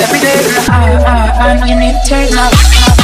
every day. I, I, I know you need to take my.